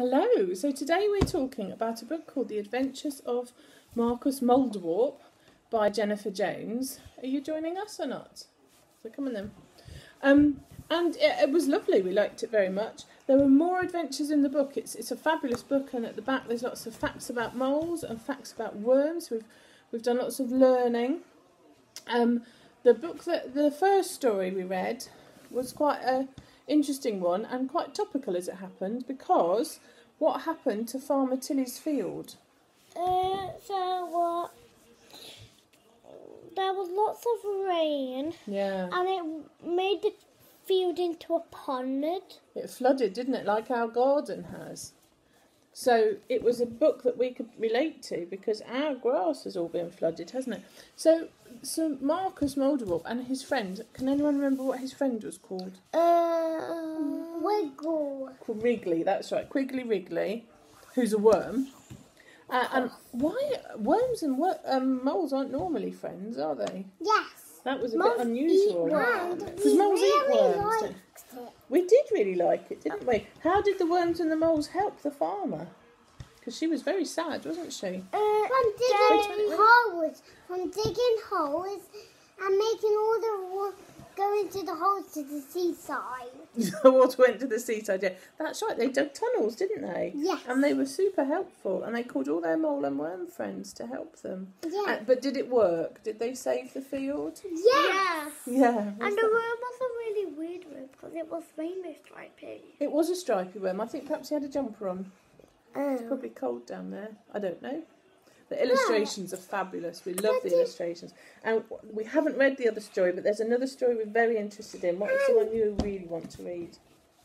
Hello. So today we're talking about a book called The Adventures of Markus Moldewarp by Jennifer Jones. Are you joining us or not? So come on then. Um, and it, it was lovely. We liked it very much. There were more adventures in the book. It's it's a fabulous book, and at the back there's lots of facts about moles and facts about worms. We've we've done lots of learning. Um, the book that the first story we read was quite a interesting one and quite topical as it happened because what happened to Farmer Tilly's field? Uh, so what? There was lots of rain, Yeah, and it made the field into a pond. it flooded, didn't it? Like our garden has. So it was a book that we could relate to because our grass has all been flooded, hasn't it? So, so Markus Moldewarp and his friend. Can anyone remember what his friend was called? Uh, wiggle. Called Wrigley. That's right, Quiggly Wrigley, who's a worm. Uh, and why worms and wor- um, moles aren't normally friends, are they? Yes. That was a Moles bit unusual. Because We moles eat worms. We did really like it, didn't we? How did the worms and the moles help the farmer? Because she was very sad, wasn't she? Uh, from digging holes, from digging holes, and making all the go the holes to the seaside. the water went to the seaside. Yeah, that's right. They dug tunnels, didn't they? Yes. And they were super helpful, and they called all their mole and worm friends to help them. Yeah. Uh, but did it work? Did they save the field? Yes. Yeah. And was the worm was a really weird worm because it was rainbow stripy. It was a stripy worm. I think perhaps he had a jumper on. It's Oh. probably cold down there. I don't know. The illustrations are fabulous. We love the illustrations. And we haven't read the other story, but there's another story we're very interested in. What is the one you really want to read?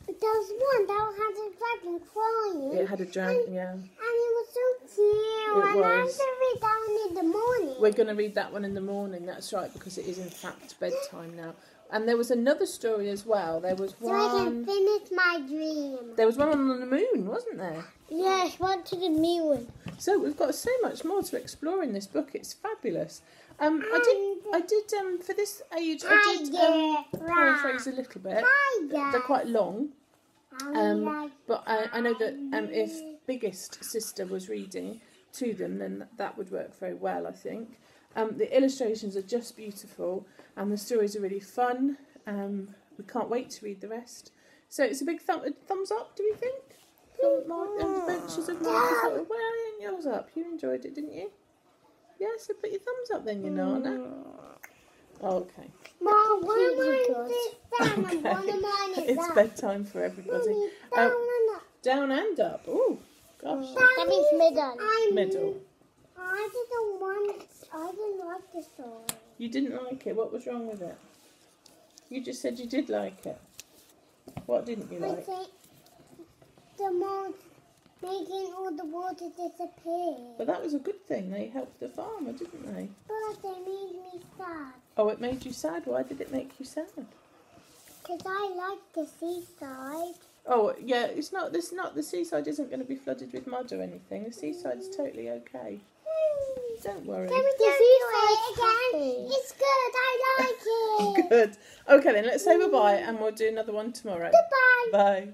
But there was one that had a dragon crying. It had a dragon, yeah. And it was so cute. It and I was. to read that one in the morning. We're going to read that one in the morning. That's right, because it is in fact bedtime now. And there was another story as well. There was so I can one. finish my dream. There was one on the moon, wasn't there? Yes, one to the moon. So we've got so much more to explore in this book. It's fabulous. Um, I did, I did um, for this age, I did um, paraphrase a little bit. They're quite long, um, but I, I know that um, if biggest sister was reading to them, then that would work very well. I think um, the illustrations are just beautiful, and the stories are really fun. Um, we can't wait to read the rest. So it's a big thumb, a thumbs up. Do we think? From Mar- Adventures of. Otto. Why aren't yours up? You enjoyed it, didn't you? Yeah, so put your thumbs up then, you know. Nana. Okay. Mom, when was this down and one of mine is It's up? bedtime for everybody. Mommy, Um, down and up. Down and up. Oh, gosh. That means middle. I'm, Middle. I didn't want, I didn't like the story. You didn't like it. What was wrong with it? You just said you did like it. What didn't you like? the mold making all the water disappear. But that was a good thing. They helped the farmer, didn't they? But they made me sad. Oh, it made you sad. Why did it make you sad? Because I like the seaside. Oh, yeah. It's not. This not the seaside isn't going to be flooded with mud or anything. The seaside's mm. totally okay. Don't worry. Can we go to it again? It's good. I like it. Good. Okay then. Let's say bye bye, and we'll do another one tomorrow. Goodbye. Bye.